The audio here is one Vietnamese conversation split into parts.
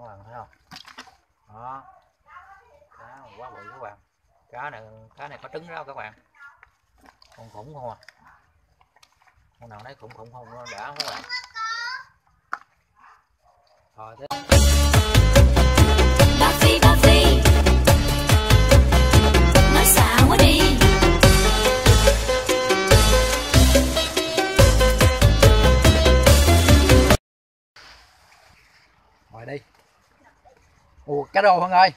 đó là thấy không? Đó. Cá quá bự các bạn. Cá này cá này có trứng đó các bạn. Con khủng không à? Con nào nấy khủng khủng không đã các bạn rồi thế. Ủa cá rô Hân ơi.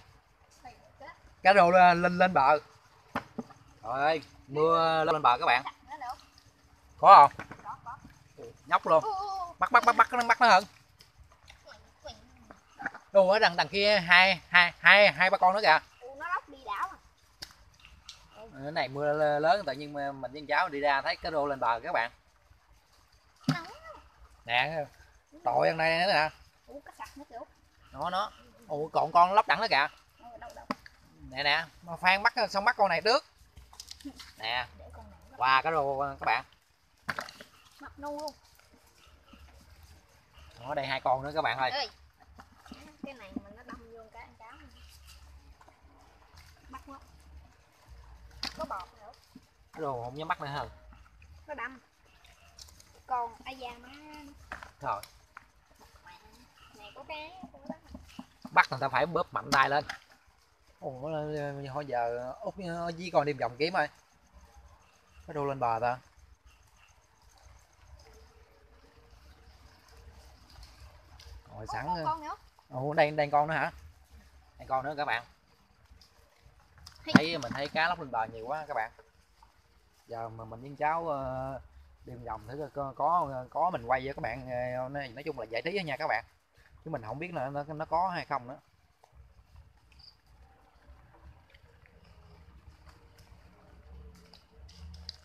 Cá rô lên lên, bờ. Rồi ơi mưa lên bờ các bạn. Có không? Nhóc luôn. Bắt bắt bắt bắt nó bắt nó hơn. Ủa ở đằng đằng kia hai hai hai hai ba con nữa kìa. Cái này mưa lớn tự nhiên mình với cháu đi ra thấy cá rô lên bờ các bạn. Nè tội ăn đây nữa nè. Nó nó ủa còn con lóc đẳng nữa kìa. Đâu nè nè mà phan bắt xong bắt con này trước. Nè qua cá rô các bạn. Mập nu luôn. Ở đây hai con nữa các bạn ơi. Cái này mà nó đâm vô cái ăn cháo này. bắt nó có bọt nữa. Cá rô không dám bắt nữa hơn nó đâm. Còn ai da má. Rồi. Này có cái con đó bắt người ta phải bóp mạnh tay lên. Ồ hồi giờ út với con đi vòng kiếm ơi. Cá rô lên bờ ta. Rồi. sẵn ồ đây đây con nữa hả? Đây con nữa các bạn. Thấy mình thấy cá lóc lên bờ nhiều quá các bạn. Giờ mà mình với cháu ờ, đi vòng thử có, có có mình quay với các bạn ờ, nói, nói chung là giải trí đó nha các bạn chứ mình không biết là nó, nó có hay không nữa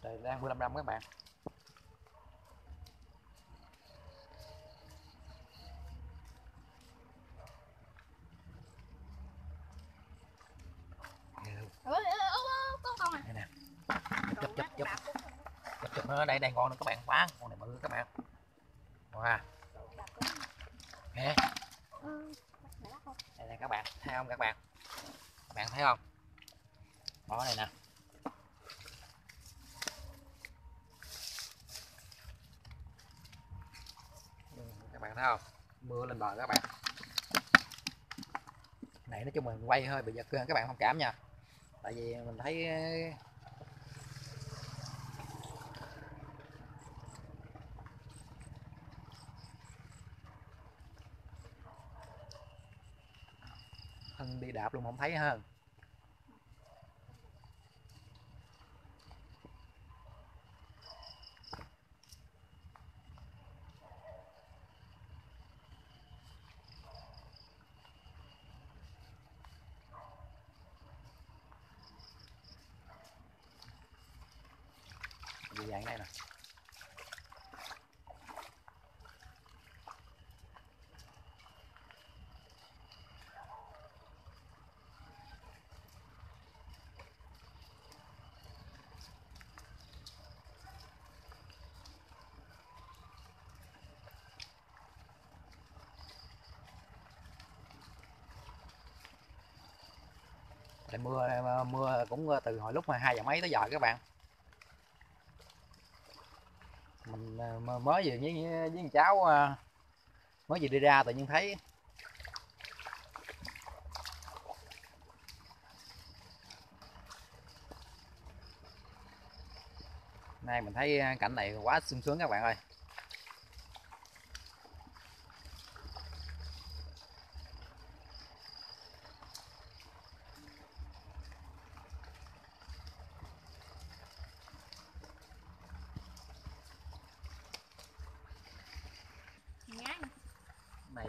Đây đang 15 năm các bạn. À? Nè. Chụp chụp chụp. Chụp nó đây đây con nữa các bạn. Quá con này bự các bạn wow nè đây nè các bạn thấy không các bạn các bạn thấy không? Bỏ này nè. Các bạn thấy không? Mưa lên bờ các bạn. Này nói chung mình quay hơi bị giật cơ các bạn thông cảm nha. Tại vì mình thấy thân đi đạp luôn không thấy hơn gì dạng đây nè trời mưa ờ, mưa cũng ờ, từ hồi lúc mà hai giờ mấy tới giờ các bạn. Mình ờ, mới vừa với với con cháu mới vừa đi ra tự nhiên thấy. Nay mình thấy cảnh này quá sung sướng các bạn ơi.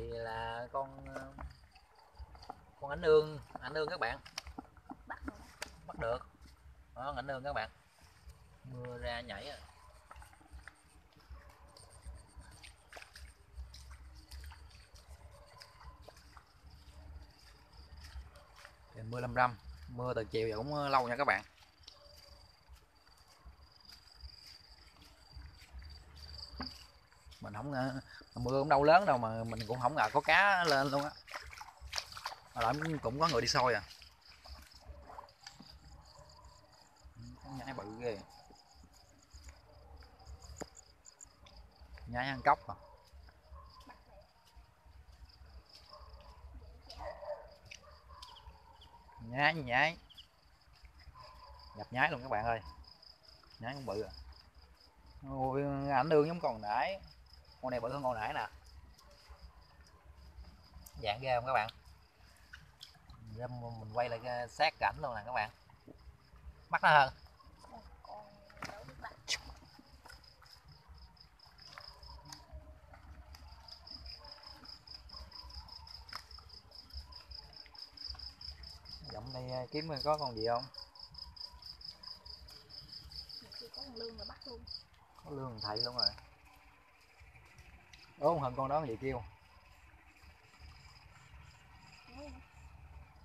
Là con à, con ảnh ương ảnh ương các bạn. Bắt rồi bắt được. Đó ảnh ương các bạn. Mưa ra nhảy à. Mưa lâm râm mưa từ chiều giờ cũng lâu nha các bạn không ngờ- mưa cũng đâu lớn đâu mà mình cũng không ngờ có cá lên luôn á. Mà lại cũng- có người đi soi à. Nhái bự ghê. Nhái ăn cốc à nhái nhái. Nhập nhái luôn các bạn ơi. Nhái cũng bự à. Ôi, ảnh đường giống còn nãy con này bự hơn con nãy nè. Dạng ghê không các bạn? Dâm mình quay lại cái sát cảnh luôn nè các bạn. Mắt nó hơn. Giọng đây à, kiếm coi có con gì không? Có lương là bắt luôn. Có lương thầy luôn rồi ốm hơn con đó vậy gì kêu?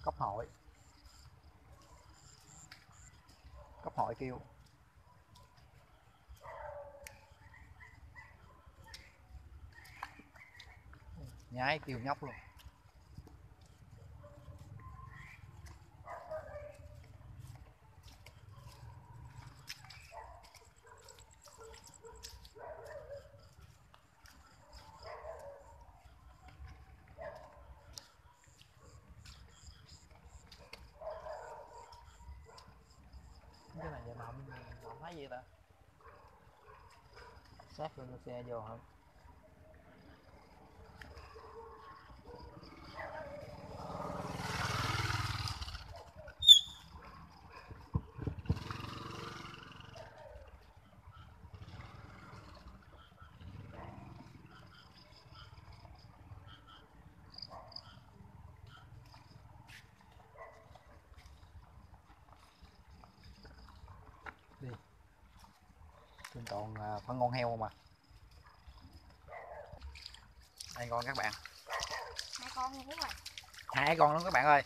Cốc hội. Cốc hội kêu. Nhái kêu nhóc luôn cái này giờ mà không, không thấy gì ta sát lên xe vô không toàn à, phân con heo mà đây con các bạn. Hai con luôn rồi hai con luôn các bạn ơi.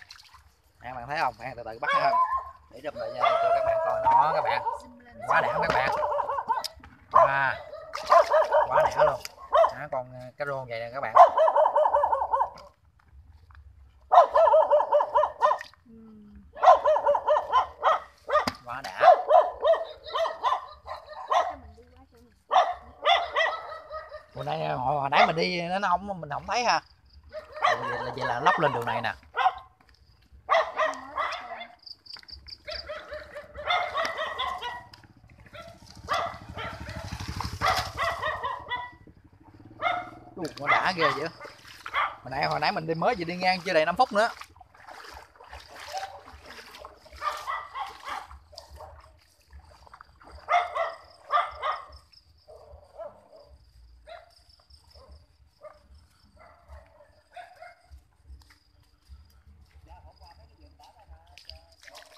Hai bạn thấy không? Hai từ từ bắt nó không để chụp lại cho các bạn coi đó các bạn. Quá đẹp các bạn. Wow. quá đẹp luôn. Đó, con à, cá rô vậy nè các bạn Ừm, quá đã cho mình đi qua chỗ này hồi nãy hồi, nãy mình đi nó không mình không thấy ha. Vậy là, vậy là lóc lên đường này nè. Nó nó đã ghê vậy. Hồi nãy hồi nãy mình đi mới vừa đi ngang chưa đầy 5 phút nữa.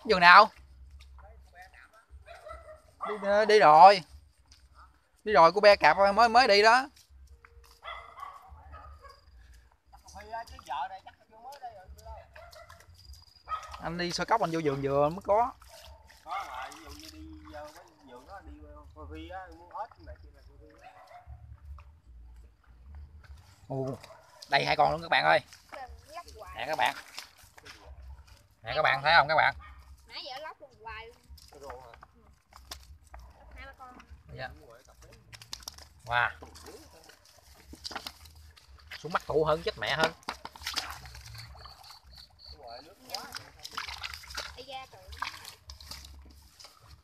Vườn nào? Đi, đi rồi. Đi rồi cô be cạp mới mới đi đó. Anh đi soi cốc anh vô vườn vừa mới có. Có mà ví dụ như đi đó đi á muốn này kia là Ồ, đây hai con luôn các bạn ơi. Nè các bạn. Nè các bạn thấy không các bạn? Nãy giờ lóc luôn hoài luôn. Cái rô hả? Lóc hai ba con. Dạ. Rồi, wow. Xuống mắt cụ hơn chết mẹ hơn. Rồi,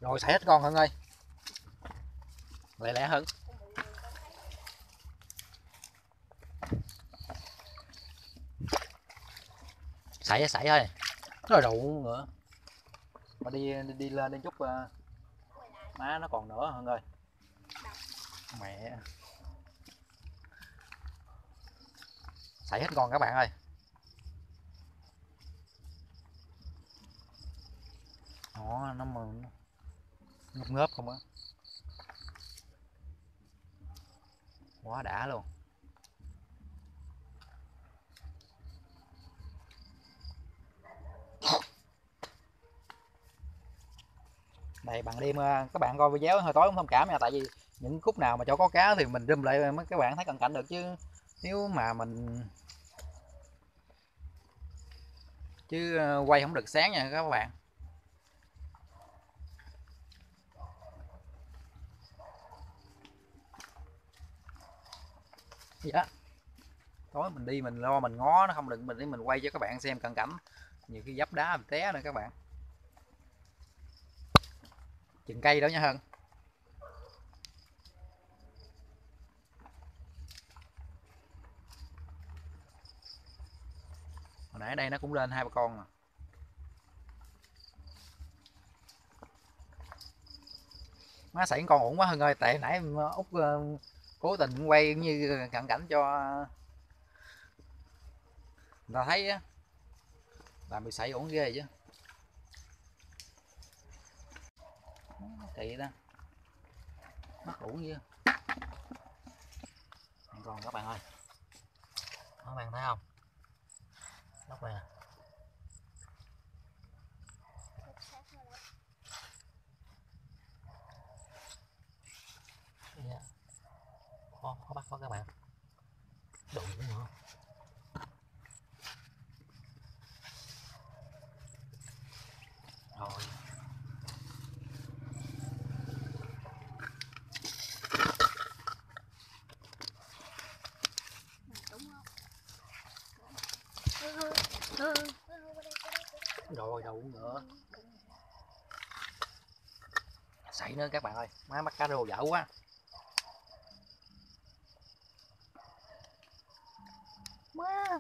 rồi xài hết con hơn ơi. Lẹ lẹ hơn. Sảy sảy thôi. Nó rượu nữa mà đi đi, lên đi chút uh, má nó còn nữa hơn ơi? Mẹ. Sảy hết con các bạn ơi. Đó nó mà ngấp ngớp không á. Quá đã luôn. Đây bạn đêm ờ, các bạn coi video hơi tối không thông cảm nha, tại vì những khúc nào mà chỗ có cá thì mình râm lại mấy các bạn thấy cận cảnh được chứ. Nếu mà mình, chứ ờ, quay không được sáng nha các bạn. Dạ. Tối mình đi mình lo mình ngó nó không đừng mình đi mình quay cho các bạn xem cận cảnh. Nhiều cái dấp đá mình té nữa các bạn chừng cây đó nha hơn hồi nãy đây nó cũng lên hai ba con à. má sảy con ổn quá hơn ơi, tại nãy út ờ, cố tình quay như cận cảnh cho người ta thấy á. Làm bị sảy ổn ghê chứ. Kỳ đó. Mắt ổn như còn các bạn ơi. Các bạn thấy không? Lóc này dạ. khó khó bắt quá các bạn. Đủ nữa không rồi đủ nữa xảy nữa các bạn ơi, má bắt cá rô dở quá. Má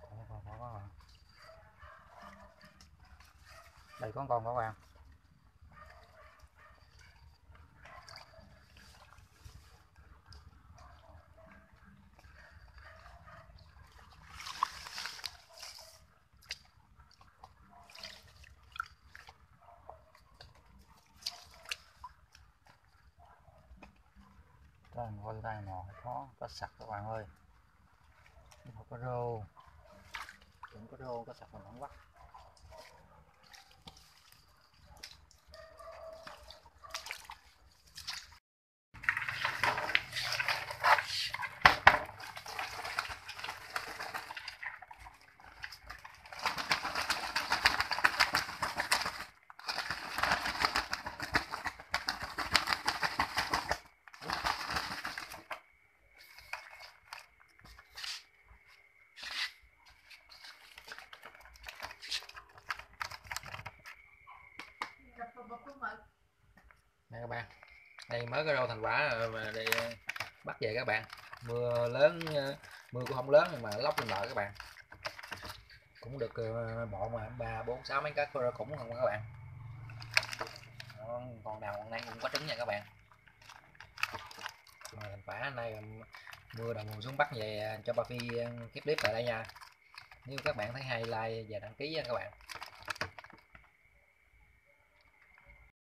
Còn, còn, còn, còn thì có con các bạn Đây, coi tay mò khó có sặc các bạn ơi. Không có rô. Cũng có rô có sặc mình không bắt nè các bạn đây mới có rau thành quả ờ, mà đi bắt về các bạn. Mưa lớn ờ, mưa cũng không lớn mà lóc lên lợi các bạn. Cũng được ờ, bộ mà ba, bốn, sáu mấy cái cũng không các bạn. Còn nào hôm nay cũng có trứng nha các bạn. Mà thành quả nay mưa đầu nguồn xuống bắt về cho ba phi clip tại đây nha. Nếu các bạn thấy hay, like và đăng ký nha các bạn.